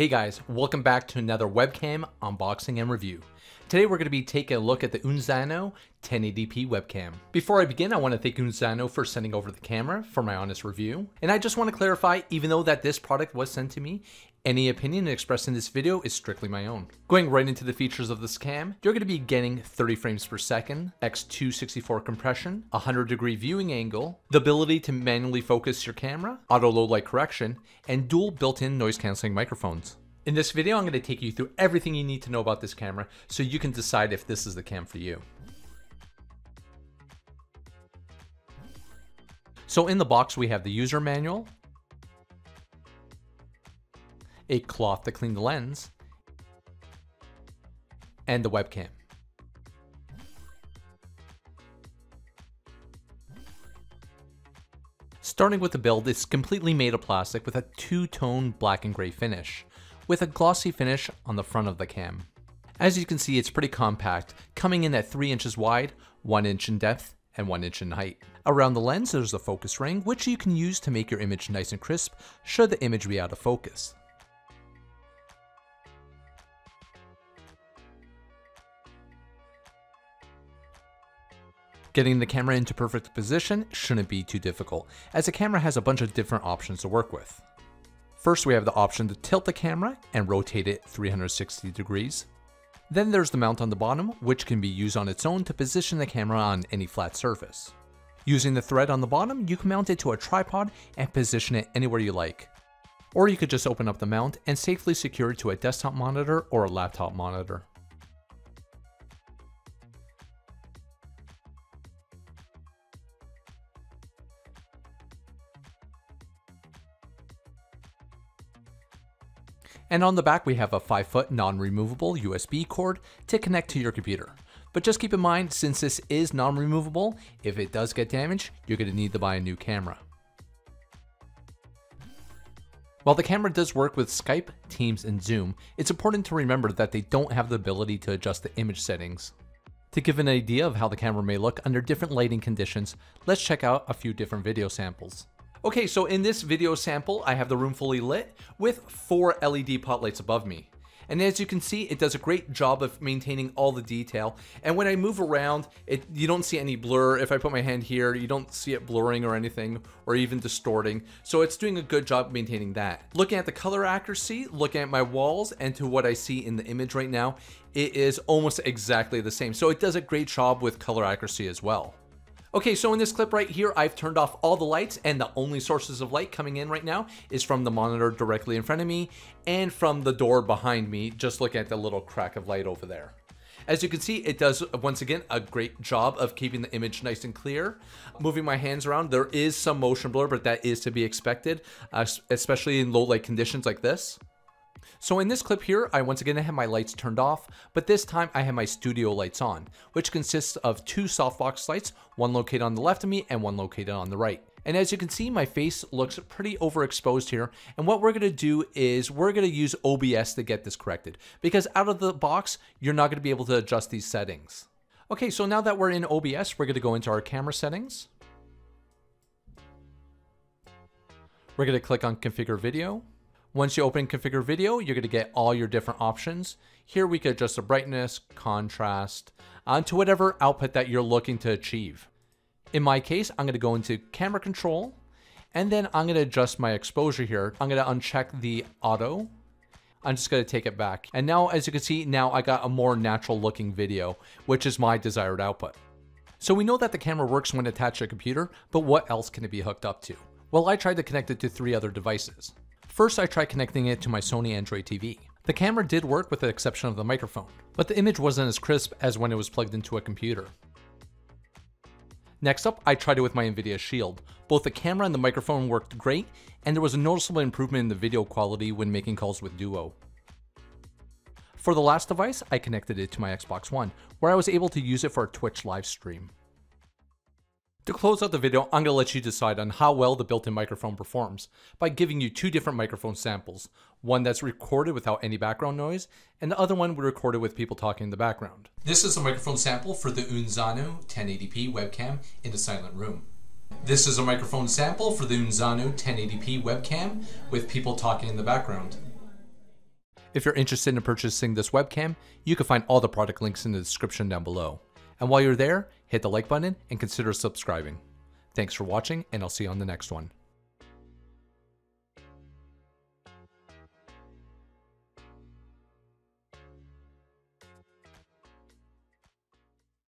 Hey guys, welcome back to another webcam unboxing and review. Today we're going to be taking a look at the Unzano 1080p webcam. Before I begin, I want to thank Unzano for sending over the camera for my honest review. And I just want to clarify, even though that this product was sent to me, any opinion expressed in this video is strictly my own. Going right into the features of this cam, you're going to be getting 30 frames per second, x264 compression, 100 degree viewing angle, the ability to manually focus your camera, auto low light correction, and dual built-in noise cancelling microphones. In this video, I'm going to take you through everything you need to know about this camera so you can decide if this is the cam for you. So in the box, we have the user manual, a cloth to clean the lens, and the webcam. Starting with the build, it's completely made of plastic with a two-tone black and gray finish with a glossy finish on the front of the cam. As you can see, it's pretty compact, coming in at 3 inches wide, 1 inch in depth, and 1 inch in height. Around the lens, there's a focus ring, which you can use to make your image nice and crisp should the image be out of focus. Getting the camera into perfect position shouldn't be too difficult, as the camera has a bunch of different options to work with. First, we have the option to tilt the camera and rotate it 360 degrees. Then there's the mount on the bottom, which can be used on its own to position the camera on any flat surface. Using the thread on the bottom, you can mount it to a tripod and position it anywhere you like. Or you could just open up the mount and safely secure it to a desktop monitor or a laptop monitor. And on the back, we have a 5 foot non-removable USB cord to connect to your computer. But just keep in mind, since this is non-removable, if it does get damaged, you're going to need to buy a new camera. While the camera does work with Skype, Teams, and Zoom, it's important to remember that they don't have the ability to adjust the image settings. To give an idea of how the camera may look under different lighting conditions, let's check out a few different video samples. Okay, so in this video sample, I have the room fully lit with four LED pot lights above me. And as you can see, it does a great job of maintaining all the detail. And when I move around, it you don't see any blur. If I put my hand here, you don't see it blurring or anything, or even distorting. So it's doing a good job maintaining that. Looking at the color accuracy, looking at my walls, and to what I see in the image right now, it is almost exactly the same. So it does a great job with color accuracy as well. Okay, so in this clip right here, I've turned off all the lights and the only sources of light coming in right now is from the monitor directly in front of me and from the door behind me, just look at the little crack of light over there. As you can see, it does, once again, a great job of keeping the image nice and clear. Moving my hands around, there is some motion blur, but that is to be expected, uh, especially in low light conditions like this. So in this clip here, I once again have my lights turned off, but this time I have my studio lights on, which consists of two softbox lights, one located on the left of me and one located on the right. And as you can see, my face looks pretty overexposed here. And what we're gonna do is we're gonna use OBS to get this corrected because out of the box, you're not gonna be able to adjust these settings. Okay, so now that we're in OBS, we're gonna go into our camera settings. We're gonna click on configure video. Once you open configure video, you're going to get all your different options. Here we could adjust the brightness, contrast, onto whatever output that you're looking to achieve. In my case, I'm going to go into camera control, and then I'm going to adjust my exposure here. I'm going to uncheck the auto. I'm just going to take it back. And now, as you can see, now I got a more natural looking video, which is my desired output. So we know that the camera works when attached to a computer, but what else can it be hooked up to? Well, I tried to connect it to three other devices. First, I tried connecting it to my Sony Android TV. The camera did work with the exception of the microphone, but the image wasn't as crisp as when it was plugged into a computer. Next up, I tried it with my Nvidia Shield. Both the camera and the microphone worked great, and there was a noticeable improvement in the video quality when making calls with Duo. For the last device, I connected it to my Xbox One, where I was able to use it for a Twitch live stream. To close out the video, I'm going to let you decide on how well the built-in microphone performs by giving you two different microphone samples, one that's recorded without any background noise, and the other one we recorded with people talking in the background. This is a microphone sample for the Unzano 1080p webcam in a silent room. This is a microphone sample for the Unzano 1080p webcam with people talking in the background. If you're interested in purchasing this webcam, you can find all the product links in the description down below. And while you're there, hit the like button and consider subscribing. Thanks for watching, and I'll see you on the next one.